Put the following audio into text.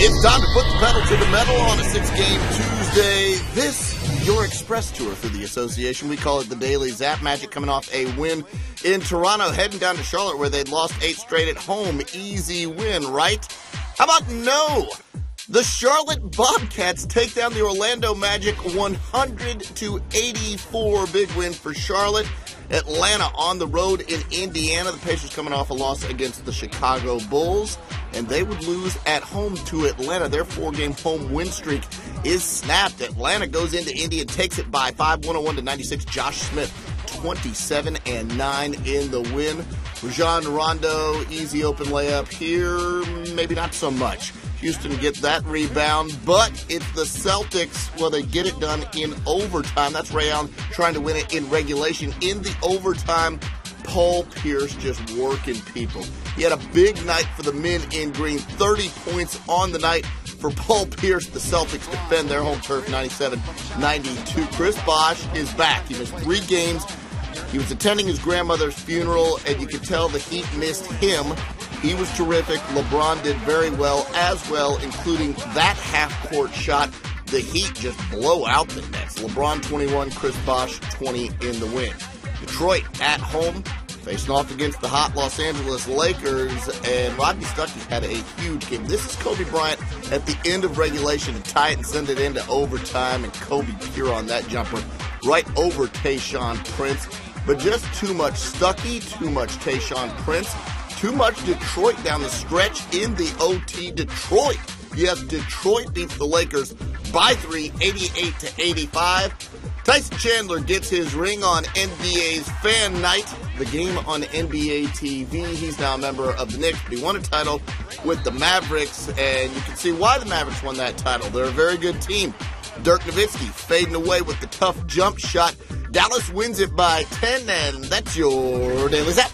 It's time to put the pedal to the metal on a six game Tuesday. This, your express tour for the association. We call it the Daily Zap Magic coming off a win in Toronto, heading down to Charlotte where they'd lost eight straight at home. Easy win, right? How about no? The Charlotte Bobcats take down the Orlando Magic 100 to 84. Big win for Charlotte. Atlanta on the road in Indiana. The Pacers coming off a loss against the Chicago Bulls, and they would lose at home to Atlanta. Their four game home win streak is snapped. Atlanta goes into Indy and takes it by 5 101 to 96. Josh Smith 27 and 9 in the win. Rajon Rondo, easy open layup here, maybe not so much. Houston get that rebound, but it's the Celtics. Well, they get it done in overtime. That's Rajon trying to win it in regulation. In the overtime, Paul Pierce just working people. He had a big night for the men in green, 30 points on the night for Paul Pierce. The Celtics defend their home turf 97 92. Chris Bosh is back. He missed three games. He was attending his grandmother's funeral, and you could tell the Heat missed him. He was terrific. LeBron did very well as well, including that half court shot. The Heat just blow out the Nets. LeBron 21, Chris Bosh 20 in the win. Detroit at home, facing off against the hot Los Angeles Lakers, and Rodney Stuckey had a huge game. This is Kobe Bryant at the end of regulation to tie it and send it into overtime, and Kobe pure on that jumper right over Tayshaun Prince. But just too much Stuckey, too much Tayshaun Prince. Too much Detroit down the stretch in the OT. Detroit. Yes, Detroit beats the Lakers by three, 88 to 85. Tyson Chandler gets his ring on NBA's Fan Night, the game on NBA TV. He's now a member of the Knicks, but he won a title with the Mavericks, and you can see why the Mavericks won that title. They're a very good team. Dirk Nowitzki fading away with the tough jump shot. Dallas wins it by 10, and that's your Daily Zap.